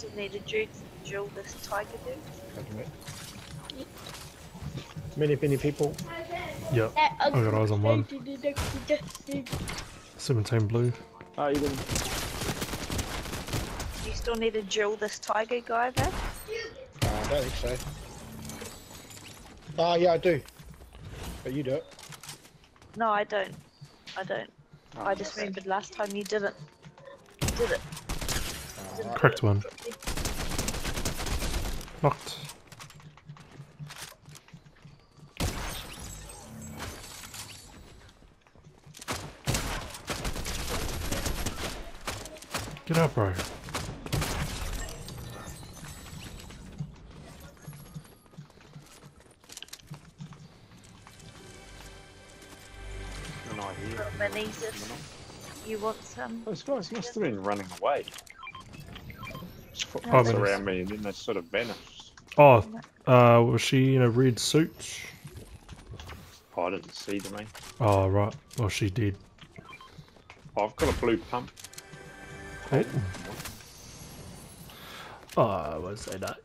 Still need a dude to duel this tiger dude. Roger, mate. Many, many people. Yep. I got eyes on one. 17 blue. Oh, you didn't. Do you still need to drill this tiger guy there? Uh, I don't think so. Ah, yeah, I do. But you do it. No, I don't. I don't. Oh, I just remembered last time you didn't. You did it. Alright. Cracked one. Knocked. Get up, bro. An idea. If you want some. Oh, Those guys must have been running away. Just put Oh, around me and then they sort of vanished. Oh, uh, was she in a red suit? Oh, I didn't see the eh? Oh, right. Well, she did. Oh, I've got a blue pump. Oh, oh I won't say that.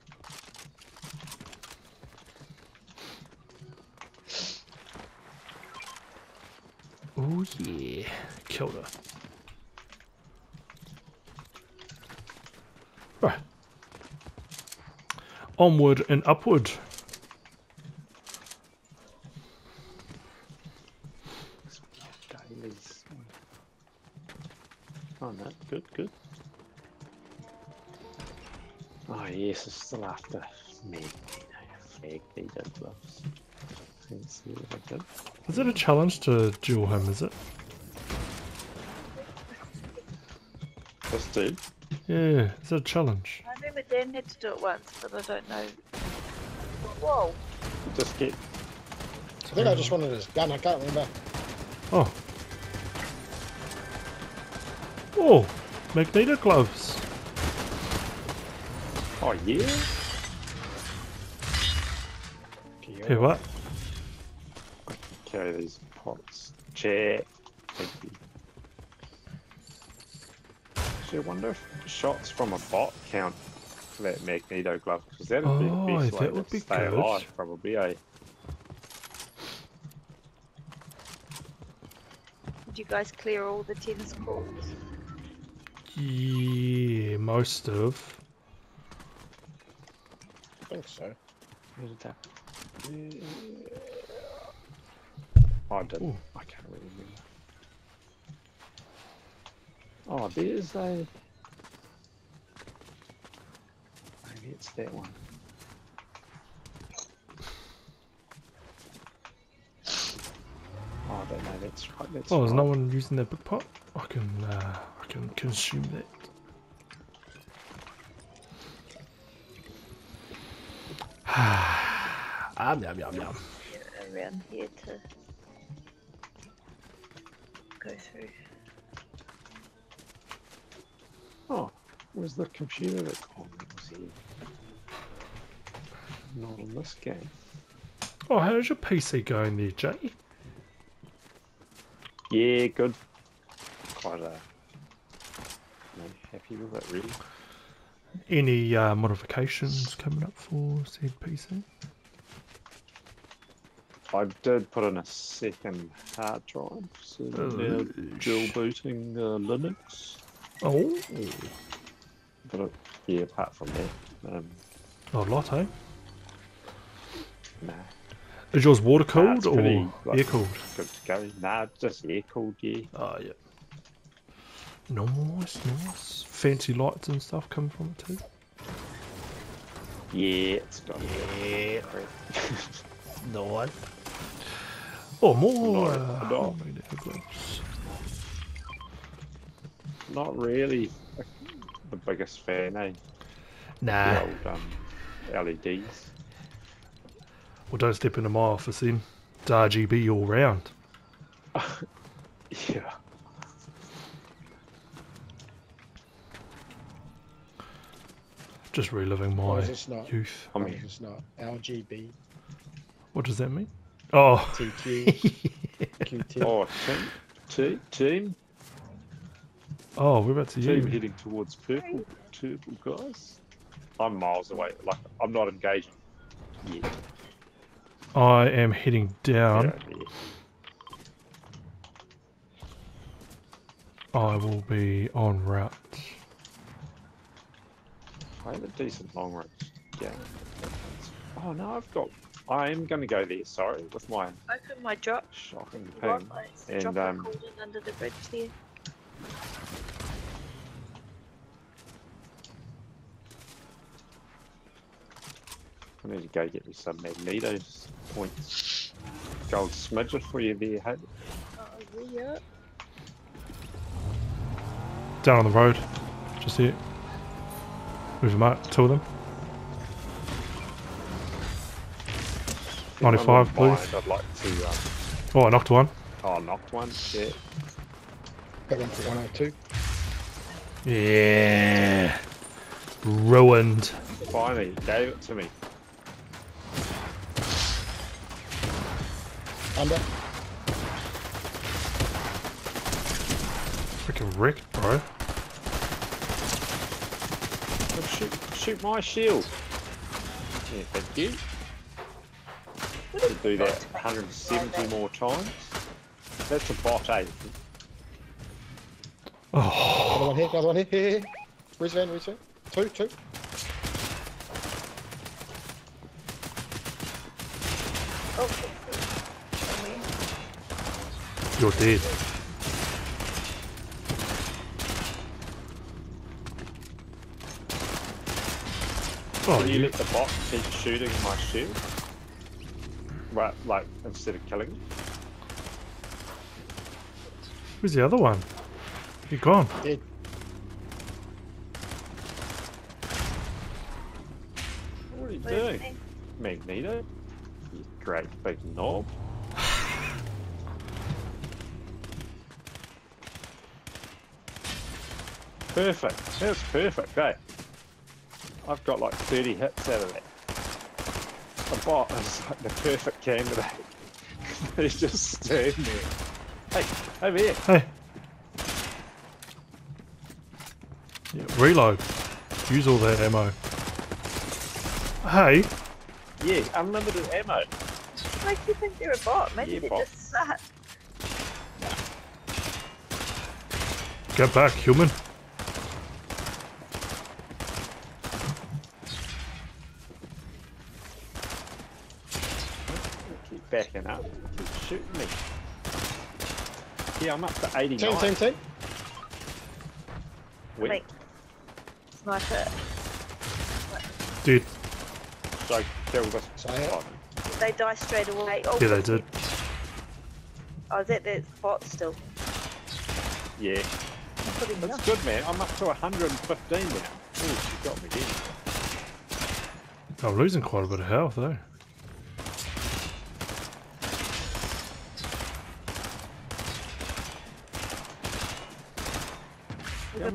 Oh, yeah. Killed her. Onward and upward. Oh no, good, good. Oh yes, it's still after Magneto. Magneto gloves. Let's see what I did. Is it a challenge to duel him, is it? This dude. Yeah, is it a challenge? I remember Dan had to do it once, but I don't know. Whoa! Just get I think I just wanted his gun. I can't remember. Oh. Oh, Magneto gloves. Oh yeah? Hey, what? Carry these pots. Chair. Thank you. Actually, I wonder if shots from a bot count for that Magneto glove, because that'd be Oh, the best way that to would be stay good. alive, probably, eh? Did you guys clear all the tennis courts? Yeah, most of. I think so. Where did that? Oh, I did. Ooh. I can't really remember. Oh, there's a. Maybe it's that one. Oh, I don't know. That's right. That's Oh, there's right. no one using their book pot. I can, uh, I can consume that. um, yum, yum, yum. around here to go through. Oh, where's the computer that oh, was? Not on this game. Oh, how's your PC going there, Jay? Yeah, good. Quite uh, you happy with it, really. Any uh, modifications coming up for said PC? I did put in a second hard drive, so Oh, now dual booting uh, Linux. Oh, But uh, yeah, apart from that, um, a lot, eh? nah, Is yours water cooled it's or pretty, like- air cooled? good to go. Nah, just air cooled, yeah. Oh, yeah. Nice, nice. Fancy lights and stuff come from it too. Yeah, it's got Yeah. great. Nice. Oh, more. Not- uh, not- Not really the biggest fan, eh? The Nah. old um, LEDs. Well, don't step into my office then. It's RGB all round. Yeah. Just reliving my is not? youth. I mean, is this not LGB, What does that mean? Oh. TQ, QT? oh, team, team, team, oh, we're about to team you. heading towards purple, purple guys. I'm miles away. Like I'm not engaging. Yeah. I am heading down. yeah. I will be on route. I have a decent long range. Yeah. Oh no, I've got. I am going to go there. Sorry, with my Open my drop. shocking Right, ping. lights. And, drop um, under the bridge there. I need to go get me some magnetos points. Gold smidget for you there, hey. Oh, yeah. Down on the road. Just here. Move them out. Two of them. 95, If I'm in please. mind, I'd like to. Um, Oh, I knocked one. oh, knocked one. Yeah. Got one for 102. Yeah. Ruined. Finally, he gave it to me. Under. Freaking wrecked, bro. Shoot, shoot my shield. Yeah, thank you. To do that 170 more times. That's a bot, eh? Oh, Another one here, another one here. Here, here. Where's van, where's van? Two, two. Oh, oh, yeah. You're dead. Oh, Can you you. let the bot keep shooting my shield? Right, like, instead of killing me? Where's the other one? You're gone. Dead. What are you doing? me? Magneto? You great big knob. Perfect. That's perfect, eh? I've got like 30 hits out of that. The bot is like the perfect candidate. He's just standing there. Hey, over here. Hey. Yeah, reload. Use all that ammo. Hey. Yeah, unlimited ammo. Why do you think they're a bot? Maybe Yeah, they bot. just suck. Get back, human. Keep backing up. Keep shooting me. Yeah, I'm up to 89. Team, team, team. Wait, Wait. Sniper. Dude. so kill this. So I- Oh, Did they die straight away? Oh, Yeah, they did. Oh, is that the bot still? yeah, that's enough. good, man. I'm up to 115 now. Oh, she got me there. I'm losing quite a bit of health, though.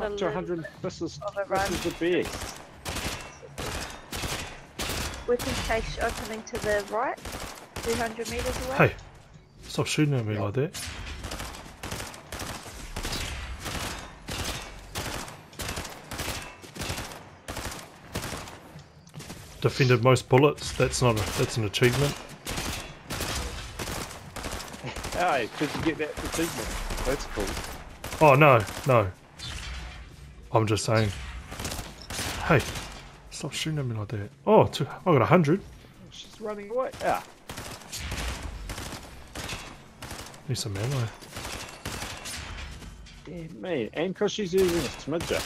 I'm up to 100. This is of a this is the best. Weapon cache opening to the right, 200 meters away. Hey. Stop shooting at me like that. Defended most bullets. That's not a, that's an achievement. Hey, did you get that achievement? That's cool. Oh no, no. I'm just saying. Hey, stop shooting at me like that. Oh, two, I got a hundred. She's running away. Yeah. Need some ammo. yeah, man. And because she's using a smidger.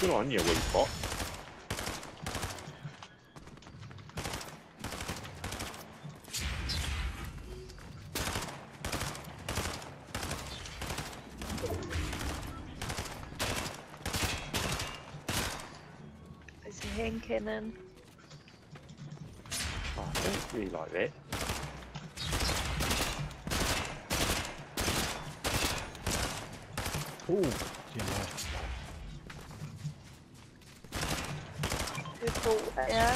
Good on you, wee bot. There's a hand. Oh, I don't really like that. Ooh, you know. Purple AR.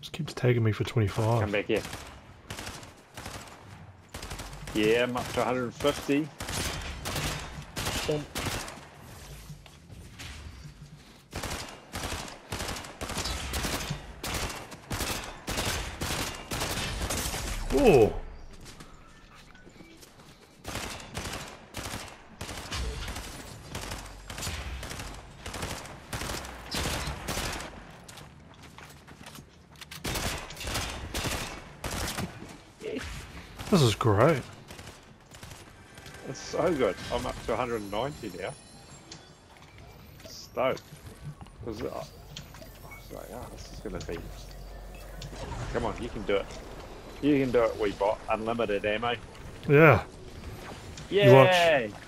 Just keeps tagging me for 25. Come back here. Yeah, I'm up to 150. Boom. Oh! This is great. It's so good. I'm up to 190 now. Stoked. Was it? I was like, oh, this is gonna be. Come on, you can do it. You can do it, we bought Unlimited ammo. Yeah. Yay! watch.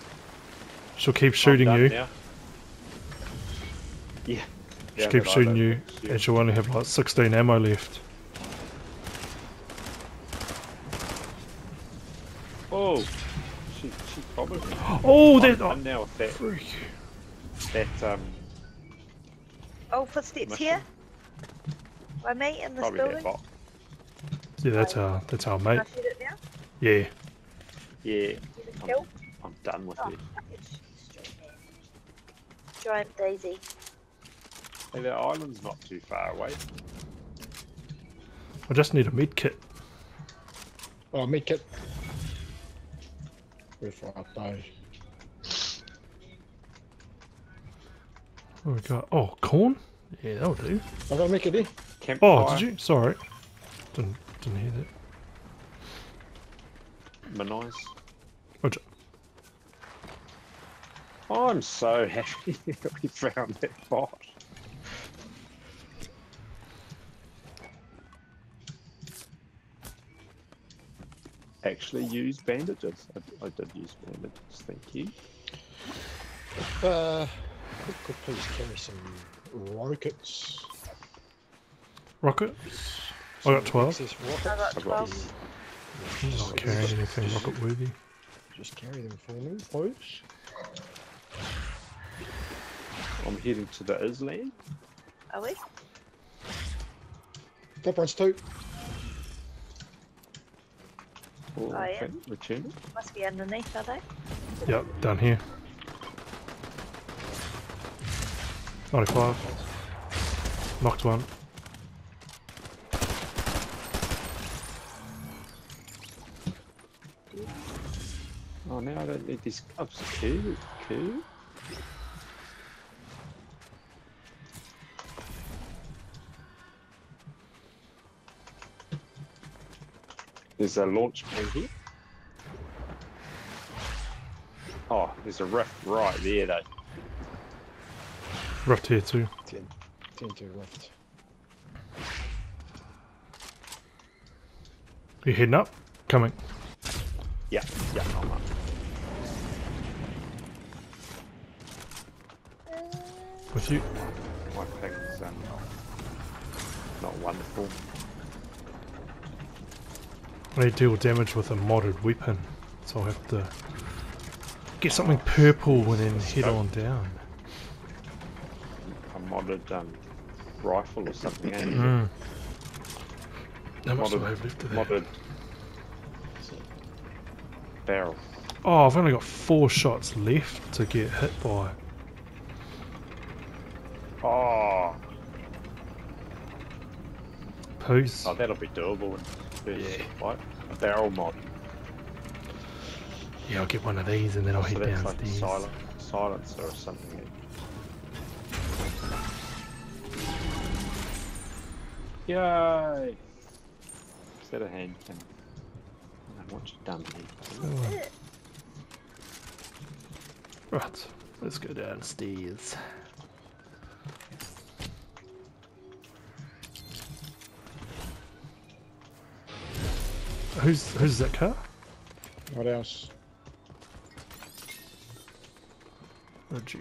She'll keep shooting you. now. Yeah. She'll Yeah, keep shooting you, shoot. and she'll only have like 16 ammo left. Oh, she she probably. Oh, I'm, that. Oh, I'm now with that freak. that um Oh, footsteps mission. here. By me in this Probably building. that bot. Yeah, that's our, that's our mate. Can I it now? Yeah. Yeah, Get a I'm. I'm done with Oh, it. fuck it, straight there. Giant daisy. Hey, the island's not too far away. I just need a med kit. Oh, make it. Where far I die. What we got? Oh, corn? Yeah, that'll do. I gotta make it in. Campfire. Oh, did you? Sorry. Didn't, didn't hear that. Nice. Roger. Oh, I'm so happy that we found that bot. Actually use bandages. I, I did use bandages, thank you. Uh, could, could please carry some rockets. Rockets? I got 12. Excess rockets. I got I've got 12. I'm not carrying anything rocket worthy. Just carry them for me, please. I'm heading to the Island. Are we? Top one's two. Or Oh, yeah. can return it. Must be underneath, are they? Yep, down here. 95. Knocked one. Oh, now I don't need these gloves. Cool, cool. There's a launch pad here. Oh, there's a rift right there though. Rift here too. 10. 10 to rift. You heading up? Coming. Yeah, yeah, I'm up. With you. My ping's um, not wonderful. I deal damage with a modded weapon. So I'll have to get something purple and then head on down. A modded um, rifle or something. eh? Mm. How much do I have left of that? Modded barrel. Oh, I've only got four shots left to get hit by. Oh, Peace. oh, that'll be doable in first fight. A barrel mod. Yeah, I'll get one of these and then I'll so head that's like silent, silencer or something. Yay! Is that a hand cannon? And what you done here? Right, let's go downstairs. Who's who's that car? What else? Oh gee.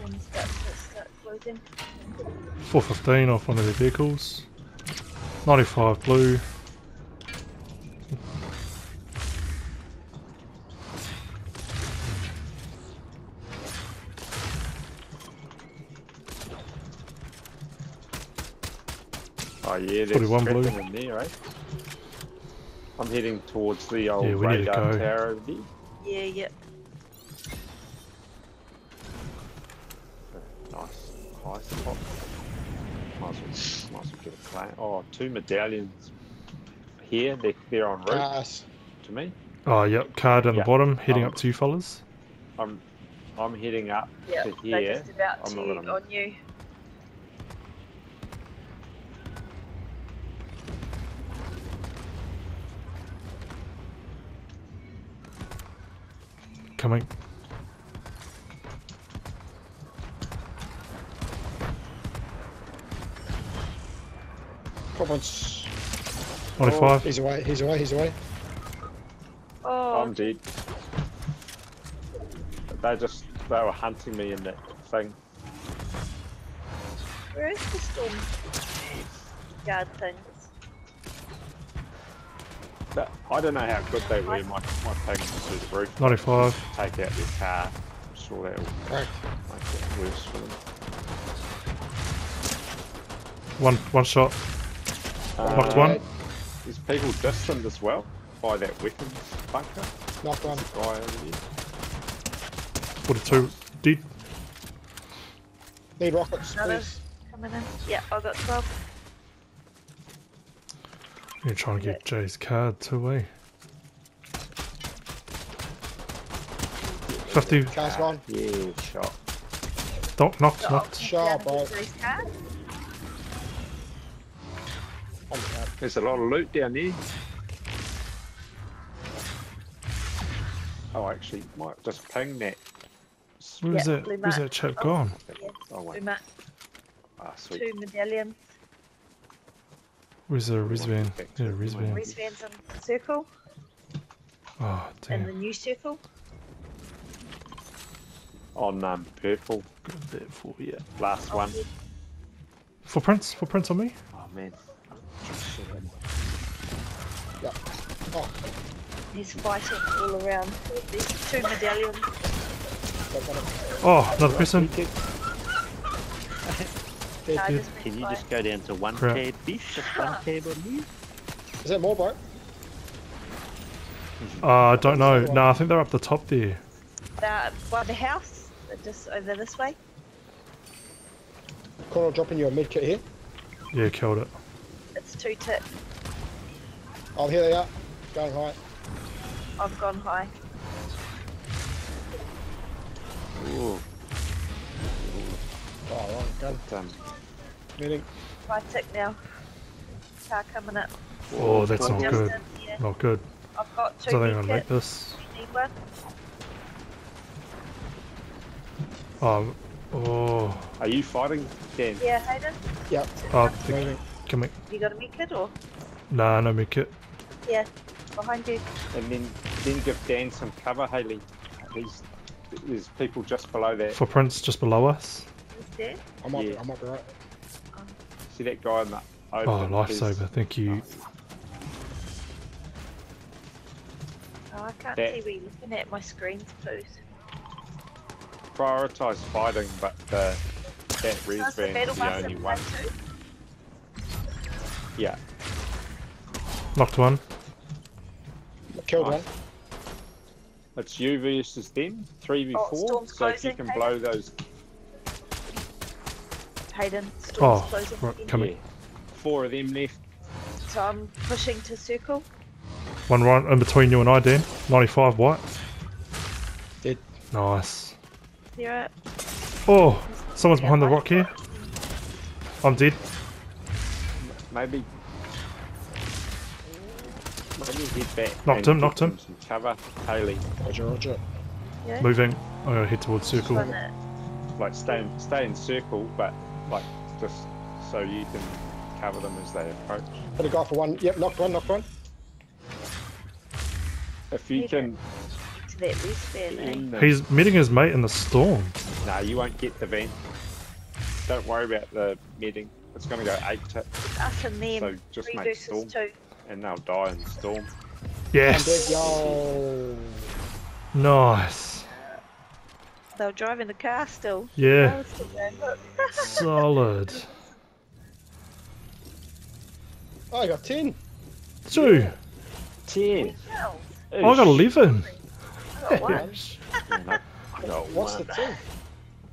When start, start closing. 415 off one of their vehicles. 95 blue. Yeah, there's 41 blue. scrapping in there, eh? I'm heading towards the old Yeah, we need to radar tower over there. Yeah, yeah. Nice high spot. Might as well, might as well get a claim. Oh, two medallions here. They're, they're en route Gas. to me. Oh, yep. Car down Yeah. the bottom, heading Um, up to you fellas. I'm I'm heading up Yeah, to here. just about I'm not gonna- on you. Coming. Province. 95. He's away, he's away, he's away. Oh, I'm dead. They just they were hunting me in that thing. where is the storm guard things? That, I don't know how good they were. My my ping was through the roof. 95. Take out their car. I'm sure that will Right. make it worse for them. One one shot. Knocked Uh, one. There's people distant as well by that weapons bunker. Knocked one. Guy over there. 42. Dead. Need rockets, Another please. coming in. Yeah, I got 12. You're trying to get Jay's card too, eh? 50. Car's gone. Yeah, shot. Knocked, knocked. Those cards. On the card. There's a lot of loot down there. Oh, actually, might just ping that. Where's Yeah, that? Where's that chap Oh. gone? Yeah, Oh, two, wait. ma- Ah, sweet. two medallions. Where's the Rizvan? Back Yeah, to Rizvan. Wristbands in the circle, Oh, damn. in the new circle. On um, purple, Got that for you. last one. Footprints? Footprints on me? Oh man. Yeah. Oh, He's fighting all around. These two medallions. Oh, another person. Dead, I Can you just go down to one Crap. tab fish? Just one tab on you? Is that more, bro? Uh, I don't know. No, I think they're up the top there. by, uh, by the house. Just over this way. Coral dropping you a med kit here. Yeah, killed it. It's two tick. Oh, here they are. Going high. I've gone high. Ooh, Oh, right, gun. But, Meeting. Five tick now. Car coming up. Oh, that's not good. in here. Not good. I've got two So they're gonna make this. Need one? Um, oh, are you fighting, Dan? Yeah, Hayden? Yep. oh, Moving. coming. You got a med kit or? Nah, no make it. Yeah, behind you. And then, then give Dan some cover, Haley. He's, there's people just below that. Footprints just below us. Who's there? I might, be, Yeah. I might be right. See that guy in the open? Oh, He's- lifesaver. Thank you. Oh, I can't That- see where you're looking at my screens, please. Prioritise fighting, but uh, that res the van is the only one. too? Yeah. Knocked one. Killed Nice. one. It's you versus them, 3v4. Oh, so if you can blow those Hayden, storm's Oh, closing. right, coming. yeah, four of them left. So I'm pushing to circle. One right in between you and I, Dan. 95 white. Dead. Nice. You're right. Oh, someone's behind the rock here. I'm dead. Maybe. Maybe head back. Knocked him, knocked him. them Some cover, Haley. Roger, roger. Yeah. Moving. I'm gonna head towards circle. Like stay in, stay in circle, but like just so you can cover them as they approach. Hit a guy for one. Yep, knocked one, knocked one. If you Yeah. can, To that wristband, eh? He's meeting his mate in the storm. no, you won't get the vent. Don't worry about the meeting. It's going to go eight to, It's us and them. So just Three make storm. two. and they'll die in the storm. I'm dead. Yes. Yo. Nice. They were driving the car still. Yeah. still going. Solid. Oh, I got 10. Two. Ten. Shells. I got 11. I got one. I, I got What's one. the 10?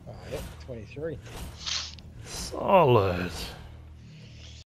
Oh, yeah, 23. Solid.